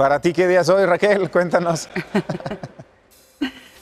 Para ti, ¿qué día es hoy, Raquel? Cuéntanos.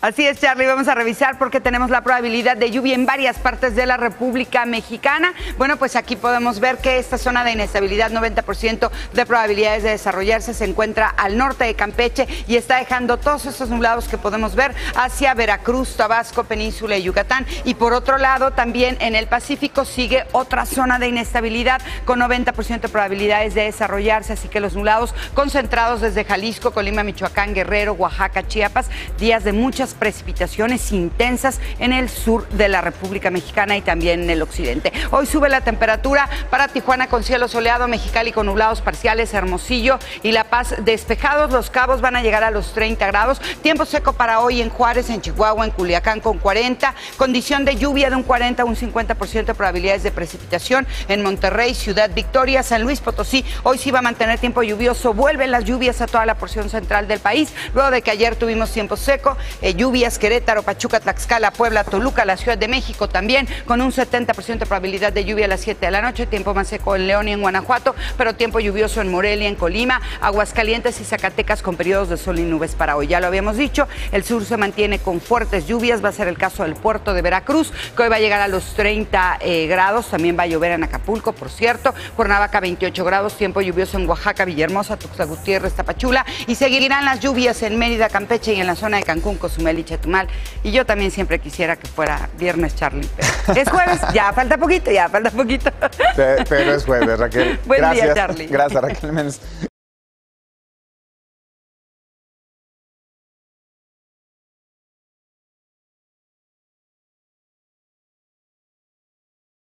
Así es, Charlie, vamos a revisar porque tenemos la probabilidad de lluvia en varias partes de la República Mexicana. Bueno, pues aquí podemos ver que esta zona de inestabilidad, 90% de probabilidades de desarrollarse, se encuentra al norte de Campeche y está dejando todos estos nublados que podemos ver hacia Veracruz, Tabasco, Península y Yucatán. Y por otro lado, también en el Pacífico sigue otra zona de inestabilidad con 90% de probabilidades de desarrollarse, así que los nublados concentrados desde Jalisco, Colima, Michoacán, Guerrero, Oaxaca, Chiapas, días de muchas precipitaciones intensas en el sur de la República Mexicana y también en el occidente. Hoy sube la temperatura para Tijuana con cielo soleado, Mexicali con nublados parciales, Hermosillo y La Paz despejados. Los cabos van a llegar a los 30 grados. Tiempo seco para hoy en Juárez, en Chihuahua, en Culiacán con 40. Condición de lluvia de un 40 a un 50% de probabilidades de precipitación en Monterrey, Ciudad Victoria, San Luis Potosí. Hoy sí va a mantener tiempo lluvioso. Vuelven las lluvias a toda la porción central del país. Luego de que ayer tuvimos tiempo seco, eh, lluvias, Querétaro, Pachuca, Tlaxcala, Puebla, Toluca, la Ciudad de México también, con un 70% de probabilidad de lluvia a las 7 de la noche, tiempo más seco en León y en Guanajuato, pero tiempo lluvioso en Morelia, en Colima, Aguascalientes y Zacatecas con periodos de sol y nubes para hoy. Ya lo habíamos dicho, el sur se mantiene con fuertes lluvias, va a ser el caso del puerto de Veracruz, que hoy va a llegar a los 30 eh, grados, también va a llover en Acapulco, por cierto, Cuernavaca 28 grados, tiempo lluvioso en Oaxaca, Villahermosa, Tuxtla Gutiérrez, Tapachula, y seguirán las lluvias en Mérida, Campeche y en la zona de Cancún, Cozumel y Chetumal mal. Y yo también siempre quisiera que fuera viernes, Charlie. Pero es jueves, ya falta poquito, ya falta poquito. Pero es jueves, Raquel. Buen Gracias. día, Charlie. Gracias, Raquel Méndez.